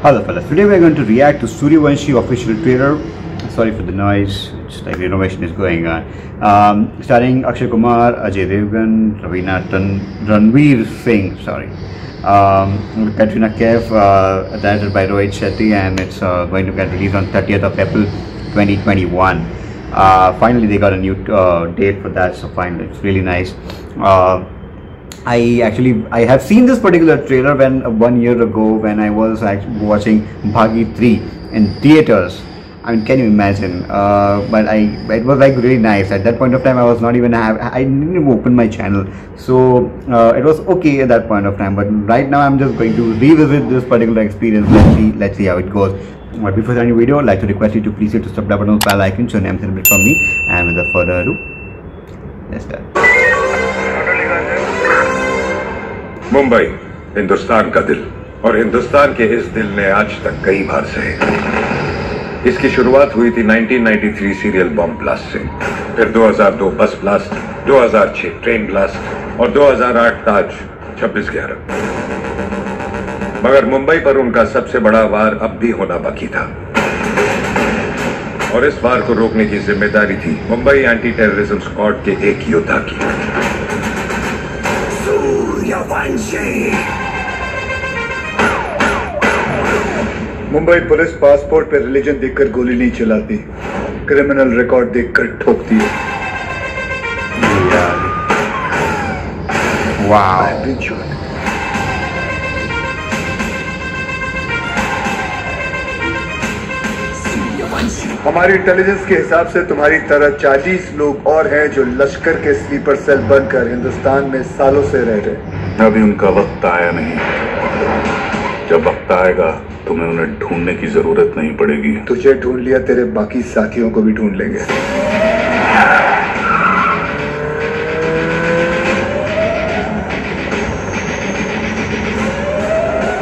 Hello fellas, today we are going to react to Suryavanshi official trailer. Sorry for the noise, it's like renovation is going on. Um, starring Akshay Kumar, Ajay Devgan, Ravina Tan, Ranveer Singh, sorry. Um, Katrina Kaif, uh, directed by Rohit Shetty and it's uh, going to get released on 30th of April 2021. Uh, finally they got a new uh, date for that so finally it's really nice. I actually I have seen this particular trailer when uh, one year ago when I was actually watching Bhagi 3 in theaters. I mean, can you imagine? Uh, but I it was like really nice. At that point of time, I was not even have I didn't even open my channel, so uh, it was okay at that point of time. But right now, I'm just going to revisit this particular experience. Let's see let's see how it goes. But before starting the video, I'd like to request you to please hit the subscribe button, bell icon, so name celebrate from me. And without further ado, let's start. Mumbai, Hindustan का दिल। और हिंदुस्तान के इस दिल ने आज तक कई बार सहे। इसकी शुरुआत हुई थी 1993 सीरियल बॉम्ब ब्लास्ट से। फिर 2002 बस ब्लास्ट 2006 ट्रेन ब्लास्ट और 2008 ताज 26 ग्यारह। मगर मुंबई पर उनका सबसे बड़ा वार अब भी होना बाकी था। और इस वार को रोकने की ज़िम्मेदारी थी मुंबई एंटी टेररिज्म स्क्वाड के एक योद्धा की। मुंबई पुलिस पासपोर्ट पे रिलीजन देखकर गोली नहीं चलाती। क्रिमिनल रिकॉर्ड देखकर ठोकती है. हमारी इंटेलिजेंस के हिसाब से तुम्हारी तरह 40 लोग और हैं जो लश्कर के स्लीपर सेल बनकर हिंदुस्तान में सालों से रह रहे अभी उनका वक्त आया नहीं। जब वक्त आएगा तुम्हें उन्हें ढूँढने की ज़रूरत नहीं पड़ेगी। तुझे ढूंढ लिया तेरे बाकी साथियों को भी ढूंढ लेंगे।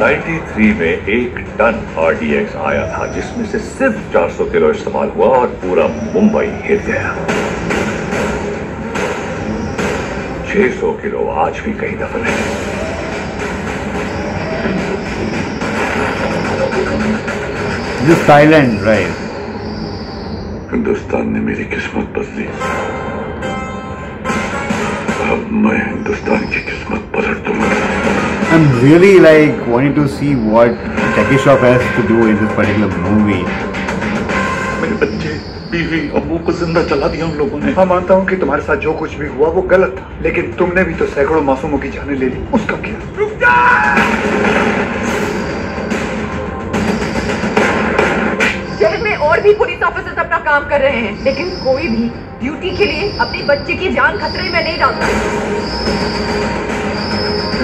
93 में एक टन आरडीएक्स आया था जिसमें से सिर्फ़ 400 किलो इस्तेमाल हुआ और पूरा मुंबई हिल गया। 600 किलो आज भी कहीं दफन है This is Thailand, हिंदुस्तान ने मेरी किस्मत बदली अब मैं हिंदुस्तान की किस्मत पलट दूँगा I'm really like wanting to see what Jackie Shroff has to do in this particular movie. मेरे बच्चे बीवी अम्मू को ज़िंदा चला दिया उन लोगों ने। मैं मानता हूँ कि तुम्हारे साथ जो कुछ भी हुआ वो गलत था लेकिन तुमने भी तो सैकड़ों मासूमों की जाने ले ली। उसका क्या? शहर में और भी पुलिस ऑफिसर्स अपना काम कर रहे हैं लेकिन कोई भी ड्यूटी के लिए अपने बच्चे की जान खतरे में नहीं डालता।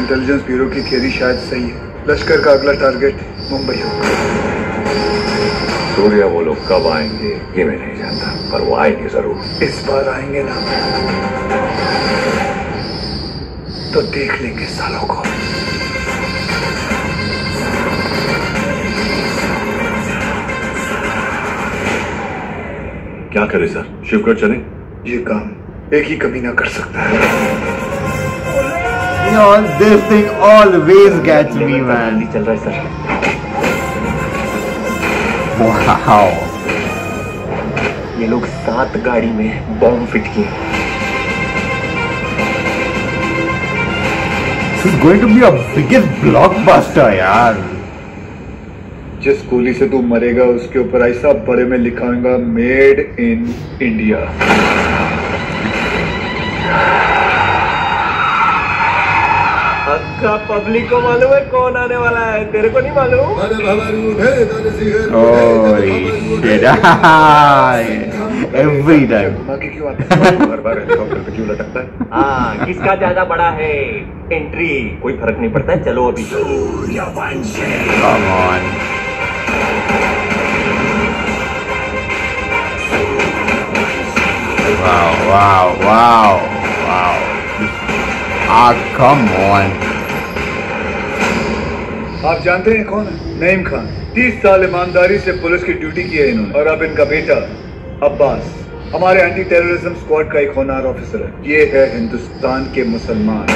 इंटेलिजेंस ब्यूरो की थियरी शायद सही है। लश्कर का अगला टारगेट मुंबई होगा। सूर्या वो लोग कब आएँगे ये मैं नहीं जानता पर वो आएँगे ज़रूर। इस बार आएँगे ना। तो देख लेंगे सालों को। क्या करे सर? शिवगढ़ चले? ये काम एक ही कमी ना कर सकता है। You know, this thing always gets me, man. चल रहा है सर। Wow. ये लोग सात गाड़ी में बॉम्ब फिट किए This is going to be a biggest blockbuster, यार. जिस गोली से तू मरेगा उसके ऊपर ऐसा बड़े में लिखाऊँगा मेड इन इंडिया अक्का पब्लिक को मालूम है कौन आने वाला है तेरे को नहीं मालूम time. क्यों आता है हर बार हेलीकॉप्टर पे क्यों लटकता है हाँ किसका ज़्यादा बड़ा है एंट्री कोई फ़र्क नहीं पड़ता है चलो अभी Come on. Wow! Wow! Wow! Wow! Ah, come on. आप जानते हैं कौन? है नईम खान। तीस साल ईमानदारी से पुलिस की ड्यूटी की है इन्होंने। और अब इनका बेटा अब्बास हमारे एंटी टेररिज्म स्क्वाड का एक होनार ऑफिसर है। ये है हिंदुस्तान के मुसलमान।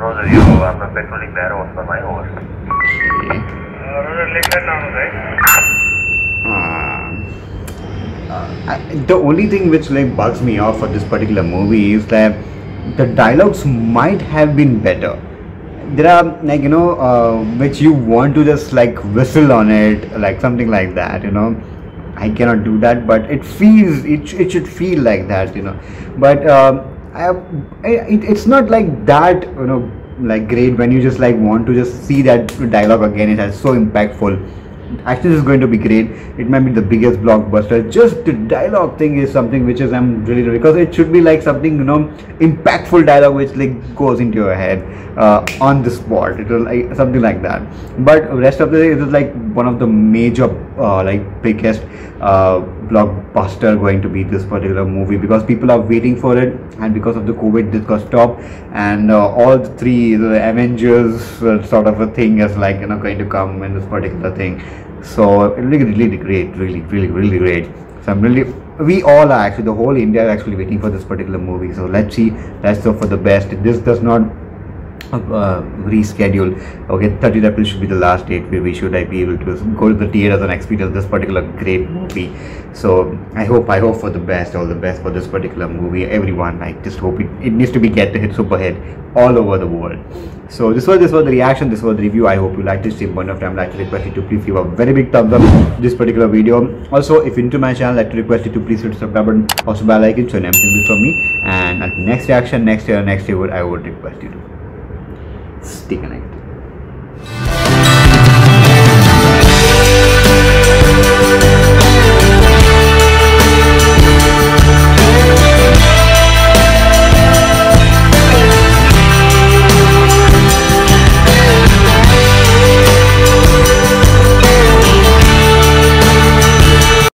Roger, you are patrolling the arrows for my I, the only thing which like bugs me off for this particular movie is that the dialogues might have been better. There are like you know uh, which you want to just like whistle on it like something like that you know. I cannot do that but it feels it, it should feel like that you know. But um, I, it, it's not like that you know like great when you just like want to just see that dialogue again. It is so impactful actually this is going to be great. It might be the biggest blockbuster. Just the dialogue thing is something which is i'm really because it should be like something you know impactful dialogue which like goes into your head uh, on the spot. It will like something like that. But rest of the day it is like one of the major uh, like biggest uh, blockbuster going to be this particular movie because people are waiting for it and because of the covid this got stopped and uh, all the three the avengers uh, sort of a thing is like you know going to come in this particular thing. So really really great really really really great. So i'm really we all are actually the whole india is actually waiting for this particular movie. So let's see let's hope for the best. This does not uh, reschedule. Okay 30th april should be the last date where we should I be able to go to the theaters and experience this particular great movie. So i hope i hope for the best all the best for this particular movie everyone. I just hope it, it needs to be get to hit super hit all over the world. So this was this was the reaction this was the review. I hope you liked this point of time like to request you to please leave a very big thumbs up this particular video. Also if you're into my channel i'd like to request you to please hit the subscribe button also bell icon so anything from me. And at next reaction next year next year i would request you to stay connected